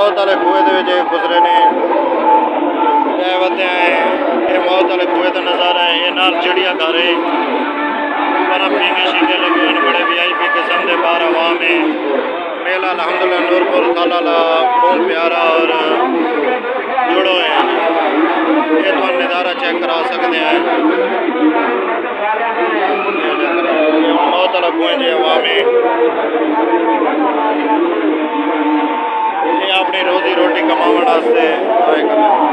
ਮੌਤ ਵਾਲੇ ਖੂਏ ਦੇ ਵਿੱਚ ਇਹ ਗੁਜ਼ਰੇ ਨੇ ਇਹ ਵਤੇ ਆਏ ਇਹ ਮੌਤ ਵਾਲੇ ਖੂਏ ਦਾ ਨਜ਼ਾਰਾ ਹੈ ਇਹ ਨਾਲ ਚਿੜੀਆ ਘਰ है पर पीके शीके लगे हुए हैं, बड़े वीआईपी किस्म के बाहर हवा में मेला अलहमदुल्ला नूरपुर ताला बहुत प्यारा और जुड़ो है ये तो नज़ारा चेक करा सकते हैं ये मौत वाला कुएं जी हवा में ये अपनी रोजी वास्ते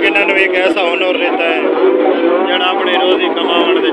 ਕਿ ਇਹਨਾਂ ਨੂੰ ਇੱਕ ਐਸਾ ਹੁਨਰ ਦਿੱਤਾ ਹੈ ਜਿਹੜਾ ਆਪਣੇ ਰੋਜ਼ੀ ਕਮਾਉਣ ਦੇ